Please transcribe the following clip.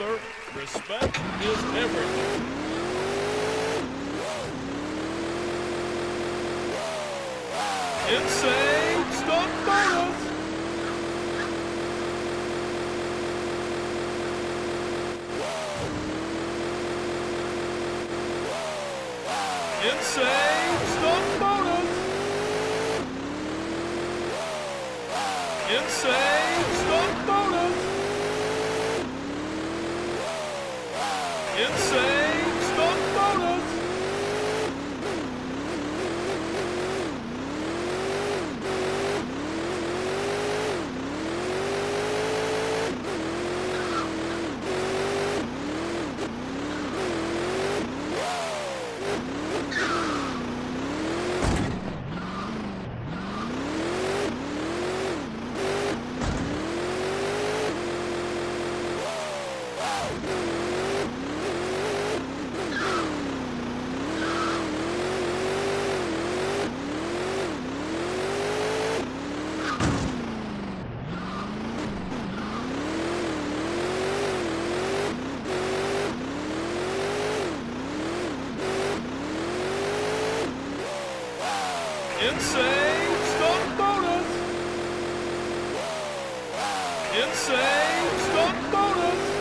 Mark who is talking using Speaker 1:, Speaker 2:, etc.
Speaker 1: Remember, respect is everything. Insane stunt bonus! Insane stunt bonus! Insane stunt bonus! Insane Insane stunt bonus. Insane stunt bonus.